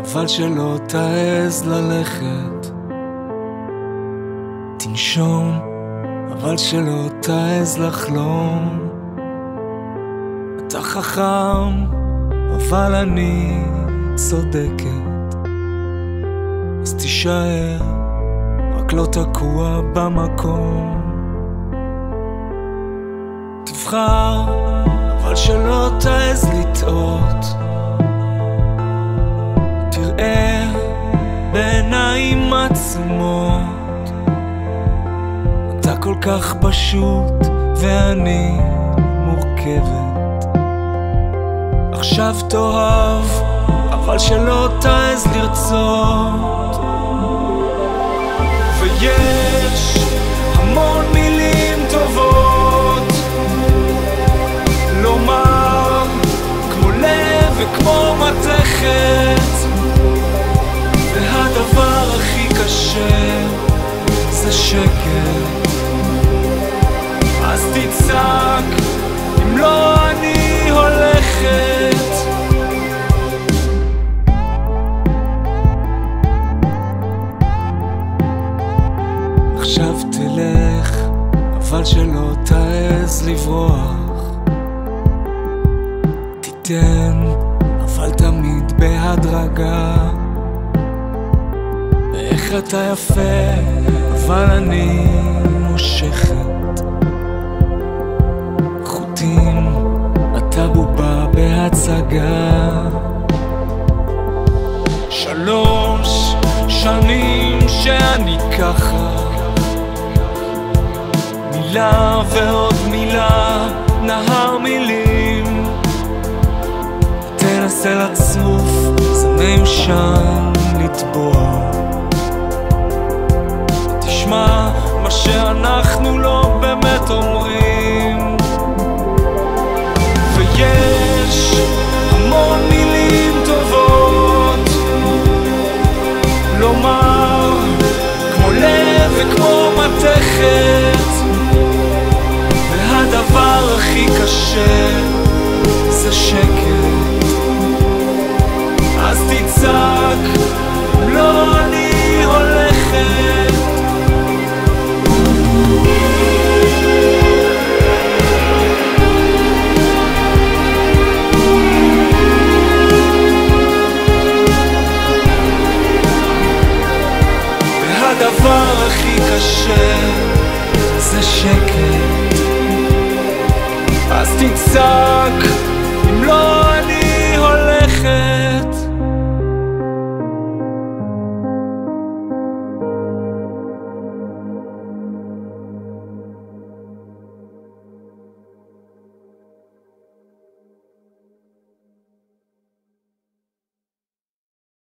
אבל שלא תעז ללכת. תנשום, אבל שלא תעז לחלום. אתה חכם, אבל אני צודקת. אז תישאר, רק לא תקוע במקום. תבחר, אבל שלא תעז לטעות. עצומות. אתה כל כך פשוט ואני מורכבת. עכשיו תאהב, אבל שלא תעז לרצות. ויש המון מילים טובות לומר, כמו לב וכמו מתכת. זה שקט. אז תצעק, אם לא אני הולכת. עכשיו תלך, אבל שלא תעז לברוח. תיתן, אבל תמיד בהדרגה. איך אתה יפה, אבל אני מושכת. חוטים, אתה בובה בהצגה. שלוש שנים שאני ככה מילה ועוד מילה, נהר מילים תנסה לצוף, זה מיושן לטבוע תשמע מה שאנחנו לא באמת אומרים. ויש המון מילים טובות לומר כמו לב וכמו מתכת והדבר הכי קשה זה שקט. אז תצעק קשה זה שקט אז תצעק אם לא